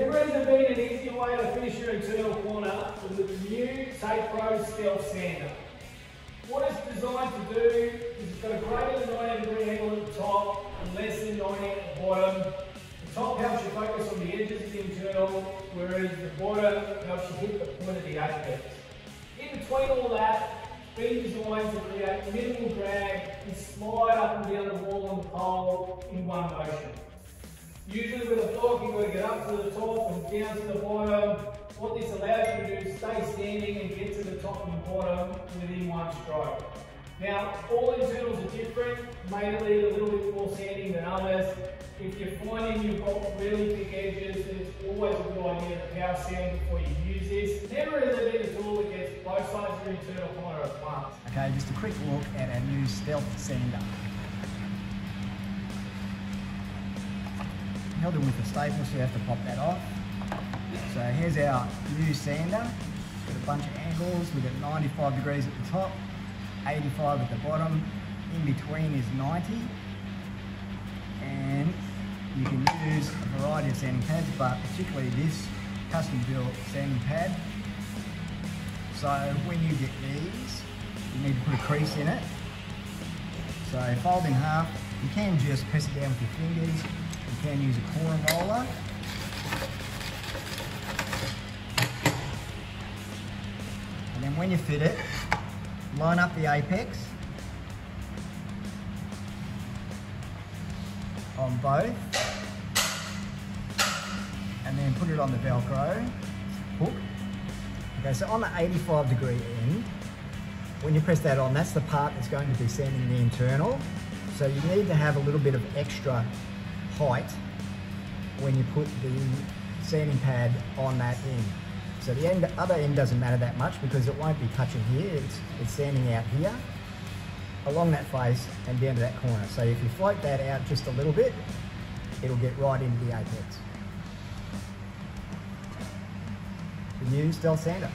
Never has been an easier way to finish your internal corner with the new Tapepro Stealth Sander. What it's designed to do is it's got a greater than 90 degree angle at the top and less than 90 at the bottom. The top helps you focus on the edges of the internal, whereas the bottom helps you hit the point of the apex. In between all that, been designed to create minimal drag and slide up and down the wall on the pole in one motion. Usually with a you've got to get up to the top and down to the bottom. What this allows you to do is stay standing and get to the top and bottom within one stroke. Now, all internals are different, may need a little bit more sanding than others. If you're finding you've got really thick edges, then it's always a good idea to power sand before you use this. Never there been a tool that gets both sides of your internal corner at once. Okay, just a quick look at our new Stealth Sander. Held in with a staple, so you have to pop that off. So here's our new sander. It's got a bunch of angles. We've got 95 degrees at the top, 85 at the bottom. In between is 90. And you can use a variety of sanding pads, but particularly this custom built sanding pad. So when you get these, you need to put a crease in it. So fold in half. You can just press it down with your fingers can use a corner roller. And then when you fit it, line up the apex on both and then put it on the Velcro hook. Okay, so on the 85 degree end, when you press that on, that's the part that's going to be sanding the internal. So you need to have a little bit of extra height when you put the sanding pad on that end. So the end, other end doesn't matter that much because it won't be touching here, it's, it's sanding out here, along that face and down to that corner. So if you float that out just a little bit, it'll get right into the apex. The new Stealth Sander.